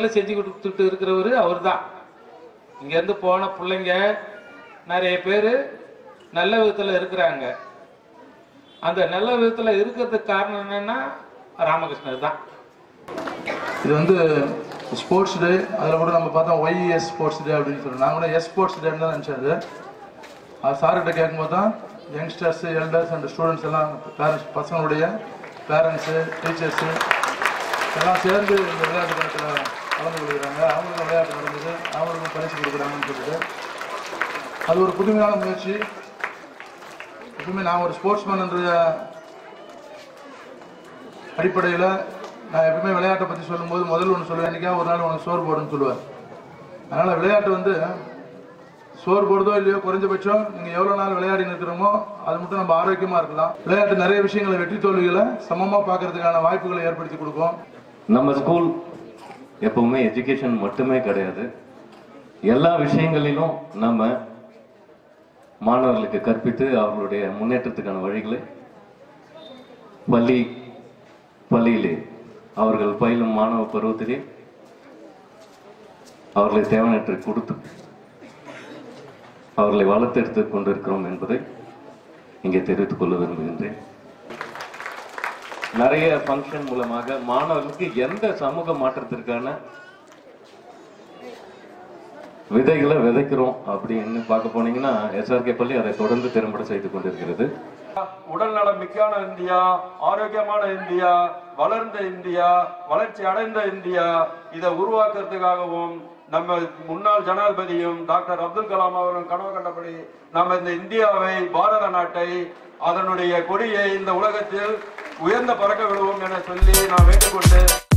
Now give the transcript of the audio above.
இதெல்லாம் செஞ்சு கொடுத்துட்டு இருக்கிறவர் அவர் தான் இங்கேருந்து போன பிள்ளைங்க நிறைய பேர் நல்ல விதத்தில் இருக்கிறாங்க. அந்த நல்ல விதத்தில் இருக்கிறதுக்கு காரணம் என்னென்னா ராமகிருஷ்ணர் தான். இது வந்து ஸ்போர்ட்ஸ் டே அதில் கூட நம்ம பார்த்தோம் ஒய்எஸ் ஸ்போர்ட்ஸ் டே அப்படின்னு சொல்லி நான் கூட எஸ் ஸ்போர்ட்ஸ் டேன்னு தான் நினச்சது அது. சார்கிட்ட கேட்கும்போது தான் யங்ஸ்டர்ஸு எல்டர்ஸ் அண்ட் ஸ்டூடெண்ட்ஸ் எல்லாம் பேரண்ட்ஸ் பசங்களுடைய பேரண்ட்ஸு டீச்சர்ஸு எல்லாம் சேர்ந்து இந்த விளையாட்டு அவங்களுக்கும் சொல்லிட்டு. அது ஒரு புதுமையான முயற்சி. எப்பவுமே நான் ஒரு ஸ்போர்ட்ஸ்மேன்ன்ற அடிப்படையில் நான் எப்பவுமே விளையாட்டை பற்றி சொல்லும்போது முதல்ல ஒன்று சொல்லுவேன் என்றைக்கா ஒரு நாள் உனக்கு சோறு போடுன்னு சொல்லுவேன். அதனால் விளையாட்டு வந்து சோறு போடுதோ இல்லையோ குறைஞ்சபட்சம் நீங்கள் எவ்வளோ நாள் விளையாடி இருக்கிறோமோ அது மட்டும் நம்ம ஆரோக்கியமாக இருக்கலாம். விளையாட்டு நிறைய விஷயங்களை வெற்றி தோல்விகளை சமமாக பார்க்கறதுக்கான வாய்ப்புகளை ஏற்படுத்தி கொடுக்கும். நம்ம ஸ்கூல் எப்பவுமே எஜுகேஷன் மட்டுமே கிடையாது. எல்லா விஷயங்களிலும் நம்ம மாணவர்களுக்கு கற்பித்து அவர்களுடைய முன்னேற்றத்துக்கான வழிகளை பள்ளி பள்ளியிலே அவர்கள் பயிலும் மாணவ பருவத்திலே அவர்களை தேவையற்ற கொடுத்து அவர்களை வளர்த்தெடுத்து கொண்டிருக்கிறோம் என்பதை இங்கே தெரிவித்துக் கொள்ள விரும்புகின்றேன். நிறைய ஃபங்க்ஷன் மூலமாக மாணவர்களுக்கு எந்த சமூக மாற்றத்திற்கான விதைகளை விதைக்கிறோம் அப்படின்னு பார்க்க போனீங்கன்னா எஸ்ஆர்கே பள்ளி அதை தொடர்ந்து திறம்பட செய்து கொண்டிருக்கிறது. உடல் நலம் மிக்கான இந்தியா ஆரோக்கியமான இந்தியா வளர்ந்த இந்தியா வளர்ச்சி அடைந்த இந்தியா இதை உருவாக்குறதுக்காகவும் நம்ம முன்னாள் ஜனாதிபதியும் டாக்டர் அப்துல் கலாம் அவரும் கனவு கண்டபடி நம்ம இந்த இந்தியாவை பாரத நாட்டை அதனுடைய கொடியை இந்த உலகத்தில் உயர்ந்த பறக்க விடுவோம் என சொல்லி நான் வேண்டுகொண்டு